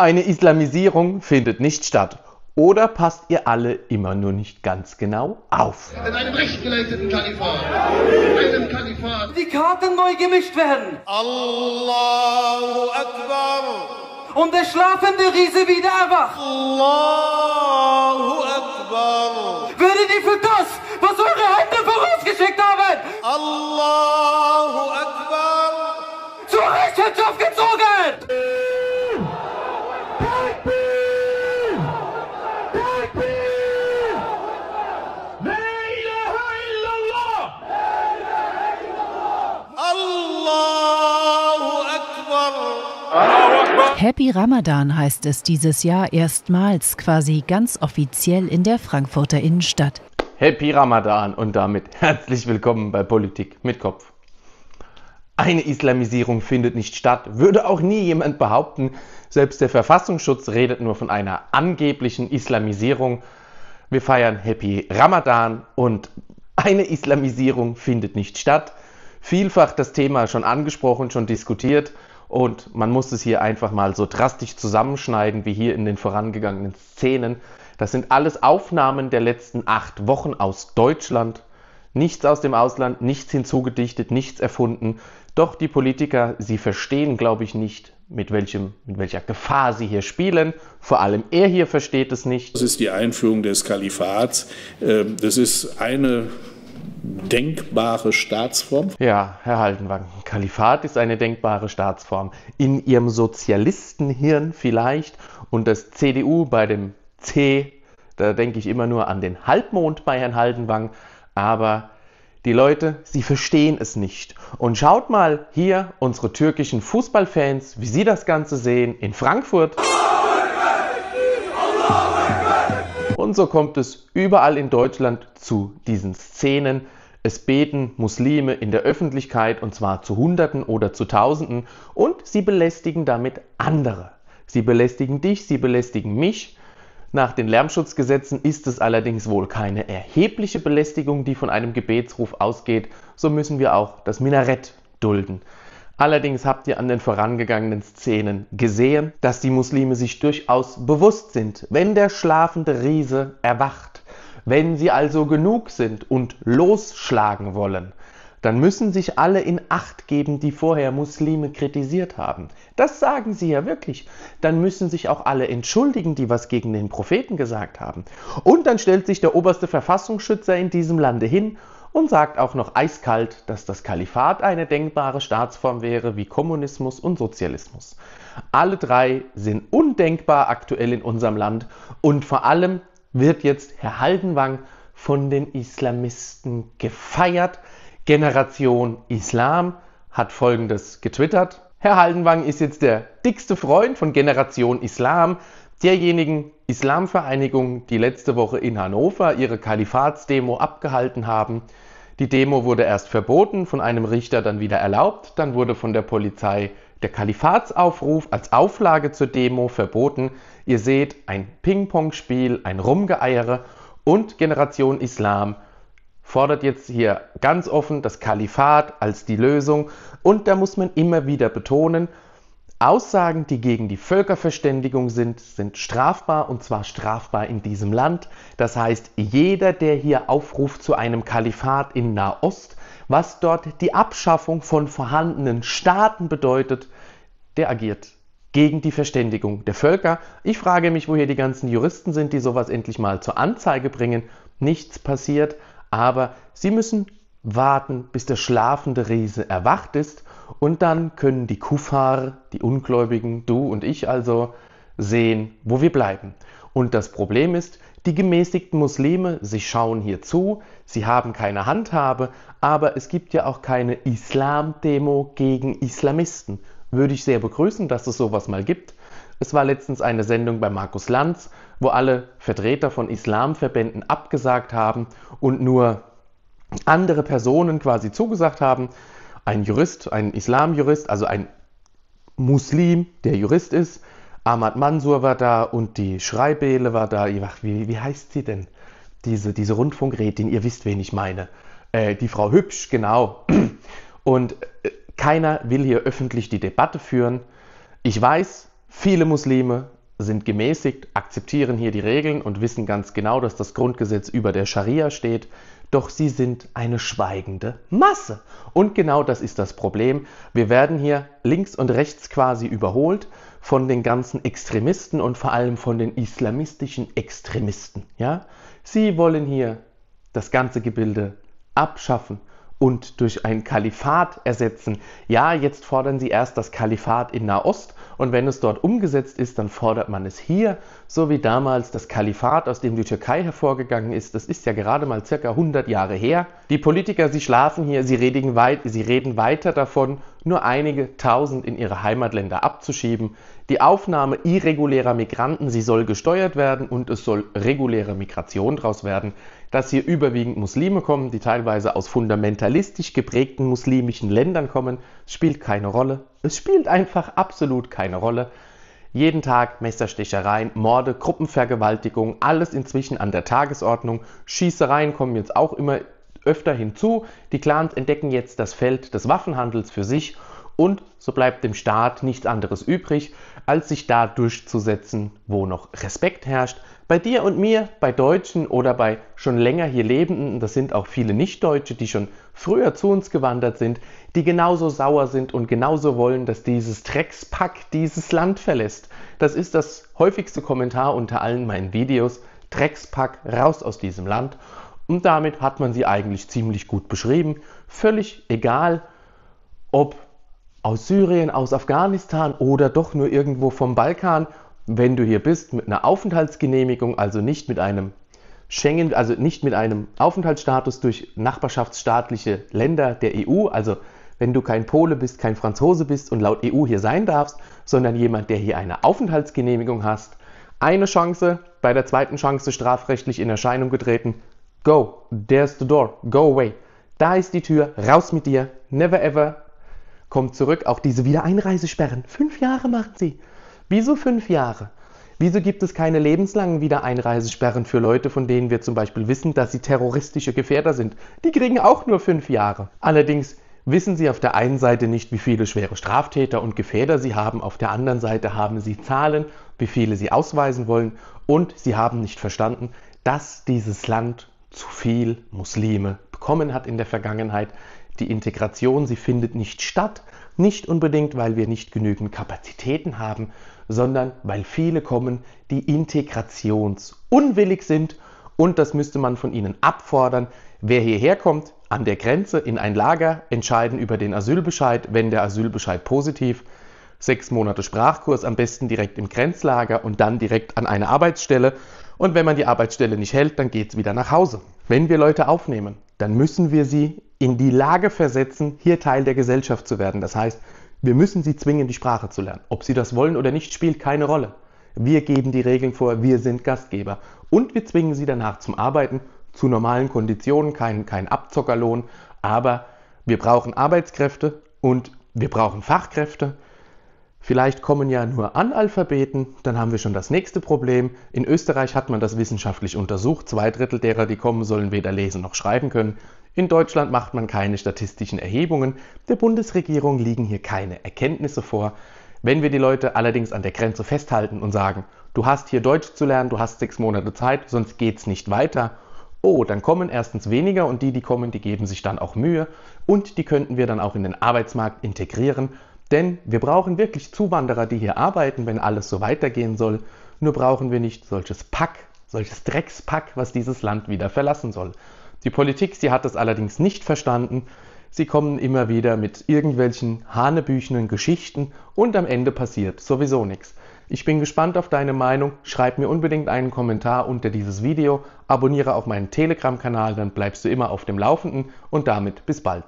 Eine Islamisierung findet nicht statt. Oder passt ihr alle immer nur nicht ganz genau auf? In einem recht geleiteten Kalifat. Einem Kalifat. Die Karten neu gemischt werden. Allahu Akbar. Und der schlafende Riese wieder erwacht. Allahu Akbar. Würdet ihr für das, was eure Hände vorausgeschickt haben, Allahu Akbar. zur Rechenschaft gezogen? Happy Ramadan heißt es dieses Jahr erstmals quasi ganz offiziell in der Frankfurter Innenstadt. Happy Ramadan und damit herzlich willkommen bei Politik mit Kopf. Eine Islamisierung findet nicht statt, würde auch nie jemand behaupten. Selbst der Verfassungsschutz redet nur von einer angeblichen Islamisierung. Wir feiern Happy Ramadan und eine Islamisierung findet nicht statt. Vielfach das Thema schon angesprochen, schon diskutiert und man muss es hier einfach mal so drastisch zusammenschneiden wie hier in den vorangegangenen Szenen. Das sind alles Aufnahmen der letzten acht Wochen aus Deutschland. Nichts aus dem Ausland, nichts hinzugedichtet, nichts erfunden. Doch die Politiker, sie verstehen, glaube ich, nicht, mit, welchem, mit welcher Gefahr sie hier spielen. Vor allem er hier versteht es nicht. Das ist die Einführung des Kalifats. Ähm, Das ist eine denkbare Staatsform. Ja, Herr Haldenwang, Kalifat ist eine denkbare Staatsform. In Ihrem Sozialistenhirn vielleicht und das CDU bei dem C, da denke ich immer nur an den Halbmond bei Herrn Haldenwang, aber die Leute, sie verstehen es nicht. Und schaut mal hier unsere türkischen Fußballfans, wie sie das Ganze sehen in Frankfurt. Und so kommt es überall in Deutschland zu diesen Szenen. Es beten Muslime in der Öffentlichkeit und zwar zu Hunderten oder zu Tausenden und sie belästigen damit andere. Sie belästigen dich, sie belästigen mich. Nach den Lärmschutzgesetzen ist es allerdings wohl keine erhebliche Belästigung, die von einem Gebetsruf ausgeht. So müssen wir auch das Minarett dulden. Allerdings habt ihr an den vorangegangenen Szenen gesehen, dass die Muslime sich durchaus bewusst sind, wenn der schlafende Riese erwacht, wenn sie also genug sind und losschlagen wollen, dann müssen sich alle in Acht geben, die vorher Muslime kritisiert haben. Das sagen sie ja wirklich. Dann müssen sich auch alle entschuldigen, die was gegen den Propheten gesagt haben. Und dann stellt sich der oberste Verfassungsschützer in diesem Lande hin und sagt auch noch eiskalt, dass das Kalifat eine denkbare Staatsform wäre wie Kommunismus und Sozialismus. Alle drei sind undenkbar aktuell in unserem Land und vor allem wird jetzt Herr Haldenwang von den Islamisten gefeiert. Generation Islam hat folgendes getwittert. Herr Haldenwang ist jetzt der dickste Freund von Generation Islam, derjenigen Islamvereinigungen, die letzte Woche in Hannover ihre Kalifatsdemo abgehalten haben. Die Demo wurde erst verboten, von einem Richter dann wieder erlaubt, dann wurde von der Polizei der Kalifatsaufruf als Auflage zur Demo verboten. Ihr seht ein Ping-Pong-Spiel, ein Rumgeeiere und Generation Islam fordert jetzt hier ganz offen das Kalifat als die Lösung und da muss man immer wieder betonen, Aussagen, die gegen die Völkerverständigung sind, sind strafbar und zwar strafbar in diesem Land. Das heißt, jeder, der hier aufruft zu einem Kalifat in Nahost, was dort die Abschaffung von vorhandenen Staaten bedeutet, der agiert gegen die Verständigung der Völker. Ich frage mich, wo hier die ganzen Juristen sind, die sowas endlich mal zur Anzeige bringen. Nichts passiert, aber sie müssen warten, bis der schlafende Riese erwacht ist und dann können die Kuffar, die Ungläubigen, du und ich also, sehen, wo wir bleiben. Und das Problem ist, die gemäßigten Muslime, sie schauen hier zu, sie haben keine Handhabe, aber es gibt ja auch keine Islam-Demo gegen Islamisten. Würde ich sehr begrüßen, dass es sowas mal gibt. Es war letztens eine Sendung bei Markus Lanz, wo alle Vertreter von Islamverbänden abgesagt haben und nur andere Personen quasi zugesagt haben ein Jurist, ein Islamjurist, also ein Muslim, der Jurist ist. Ahmad Mansur war da und die Schreibele war da. Wie, wie heißt sie denn? Diese, diese Rundfunkrätin, ihr wisst, wen ich meine. Äh, die Frau Hübsch, genau. Und äh, keiner will hier öffentlich die Debatte führen. Ich weiß, Viele Muslime sind gemäßigt, akzeptieren hier die Regeln und wissen ganz genau, dass das Grundgesetz über der Scharia steht, doch sie sind eine schweigende Masse. Und genau das ist das Problem. Wir werden hier links und rechts quasi überholt von den ganzen Extremisten und vor allem von den islamistischen Extremisten. Ja? Sie wollen hier das ganze Gebilde abschaffen und durch ein Kalifat ersetzen. Ja, jetzt fordern sie erst das Kalifat in Nahost und wenn es dort umgesetzt ist, dann fordert man es hier, so wie damals das Kalifat, aus dem die Türkei hervorgegangen ist. Das ist ja gerade mal circa 100 Jahre her. Die Politiker, sie schlafen hier, sie reden, weit, sie reden weiter davon, nur einige tausend in ihre Heimatländer abzuschieben. Die Aufnahme irregulärer Migranten, sie soll gesteuert werden und es soll reguläre Migration daraus werden dass hier überwiegend Muslime kommen, die teilweise aus fundamentalistisch geprägten muslimischen Ländern kommen, spielt keine Rolle. Es spielt einfach absolut keine Rolle. Jeden Tag Messerstechereien, Morde, Gruppenvergewaltigung, alles inzwischen an der Tagesordnung. Schießereien kommen jetzt auch immer öfter hinzu. Die Clans entdecken jetzt das Feld des Waffenhandels für sich und so bleibt dem Staat nichts anderes übrig, als sich da durchzusetzen, wo noch Respekt herrscht, bei dir und mir, bei Deutschen oder bei schon länger hier Lebenden, das sind auch viele Nichtdeutsche, die schon früher zu uns gewandert sind, die genauso sauer sind und genauso wollen, dass dieses Dreckspack dieses Land verlässt. Das ist das häufigste Kommentar unter allen meinen Videos. Dreckspack raus aus diesem Land. Und damit hat man sie eigentlich ziemlich gut beschrieben. Völlig egal, ob aus Syrien, aus Afghanistan oder doch nur irgendwo vom Balkan wenn du hier bist mit einer Aufenthaltsgenehmigung, also nicht mit einem Schengen, also nicht mit einem Aufenthaltsstatus durch nachbarschaftsstaatliche Länder der EU, also wenn du kein Pole bist, kein Franzose bist und laut EU hier sein darfst, sondern jemand, der hier eine Aufenthaltsgenehmigung hast, eine Chance, bei der zweiten Chance strafrechtlich in Erscheinung getreten. Go, there's the door, go away. Da ist die Tür, raus mit dir, never ever, komm zurück. Auch diese Wiedereinreisesperren, fünf Jahre machen sie. Wieso fünf Jahre? Wieso gibt es keine lebenslangen Wiedereinreisesperren für Leute, von denen wir zum Beispiel wissen, dass sie terroristische Gefährder sind? Die kriegen auch nur fünf Jahre. Allerdings wissen sie auf der einen Seite nicht, wie viele schwere Straftäter und Gefährder sie haben, auf der anderen Seite haben sie Zahlen, wie viele sie ausweisen wollen und sie haben nicht verstanden, dass dieses Land zu viel Muslime bekommen hat in der Vergangenheit. Die Integration, sie findet nicht statt, nicht unbedingt, weil wir nicht genügend Kapazitäten haben, sondern weil viele kommen, die integrationsunwillig sind und das müsste man von ihnen abfordern. Wer hierher kommt, an der Grenze in ein Lager, entscheiden über den Asylbescheid, wenn der Asylbescheid positiv, sechs Monate Sprachkurs, am besten direkt im Grenzlager und dann direkt an eine Arbeitsstelle. Und wenn man die Arbeitsstelle nicht hält, dann geht es wieder nach Hause. Wenn wir Leute aufnehmen, dann müssen wir sie in die Lage versetzen, hier Teil der Gesellschaft zu werden. Das heißt, wir müssen sie zwingen, die Sprache zu lernen. Ob sie das wollen oder nicht, spielt keine Rolle. Wir geben die Regeln vor, wir sind Gastgeber. Und wir zwingen sie danach zum Arbeiten, zu normalen Konditionen, kein, kein Abzockerlohn. Aber wir brauchen Arbeitskräfte und wir brauchen Fachkräfte. Vielleicht kommen ja nur Analphabeten, dann haben wir schon das nächste Problem. In Österreich hat man das wissenschaftlich untersucht. Zwei Drittel derer, die kommen, sollen weder lesen noch schreiben können. In Deutschland macht man keine statistischen Erhebungen. Der Bundesregierung liegen hier keine Erkenntnisse vor. Wenn wir die Leute allerdings an der Grenze festhalten und sagen, du hast hier Deutsch zu lernen, du hast sechs Monate Zeit, sonst geht's nicht weiter. Oh, dann kommen erstens weniger und die, die kommen, die geben sich dann auch Mühe und die könnten wir dann auch in den Arbeitsmarkt integrieren denn wir brauchen wirklich Zuwanderer, die hier arbeiten, wenn alles so weitergehen soll. Nur brauchen wir nicht solches Pack, solches Dreckspack, was dieses Land wieder verlassen soll. Die Politik, sie hat das allerdings nicht verstanden. Sie kommen immer wieder mit irgendwelchen hanebüchenen Geschichten und am Ende passiert sowieso nichts. Ich bin gespannt auf deine Meinung. Schreib mir unbedingt einen Kommentar unter dieses Video. Abonniere auch meinen Telegram-Kanal, dann bleibst du immer auf dem Laufenden und damit bis bald.